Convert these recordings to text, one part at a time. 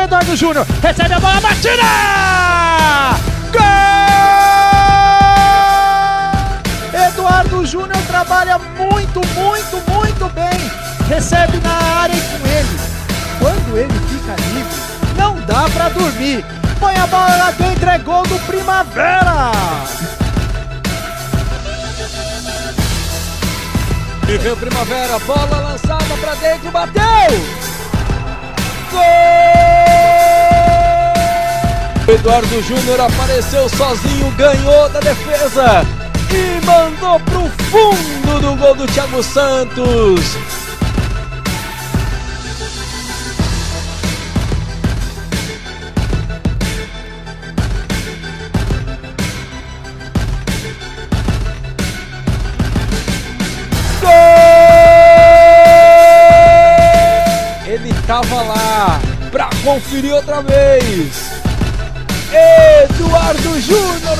Eduardo Júnior. Recebe a bola, batida! Gol! Eduardo Júnior trabalha muito, muito, muito bem. Recebe na área e com ele. Quando ele fica livre, não dá pra dormir. Põe a bola lá dentro, é gol do Primavera! E o Primavera, bola lançada pra dentro, bateu! Eduardo Júnior apareceu sozinho, ganhou da defesa e mandou pro fundo do gol do Thiago Santos. Ele tava lá pra conferir outra vez. Eduardo Júnior.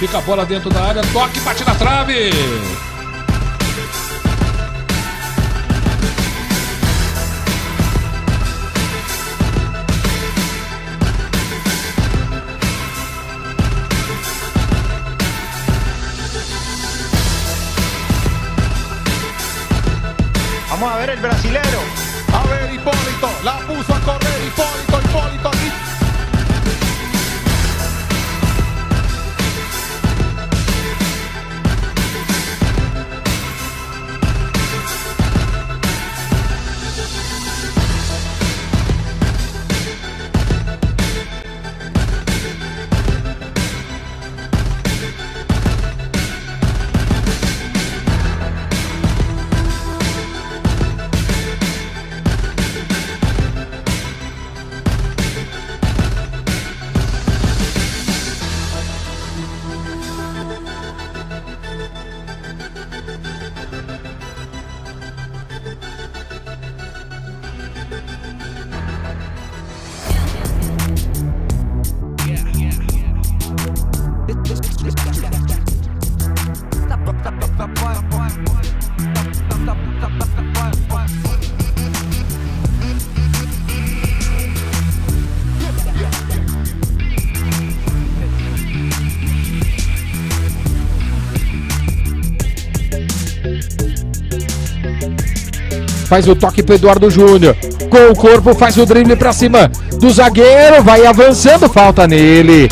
Fica a bola dentro da área, toque, bate na trave. El brasilero. A ver, Hipólito. La puso a correr. Hipólito, Hipólito. Faz o toque pro Eduardo Júnior. Com o corpo, faz o drible pra cima do zagueiro. Vai avançando, falta nele.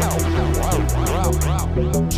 Wow, wow, wow, wow.